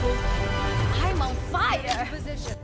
I'm on fire! Position.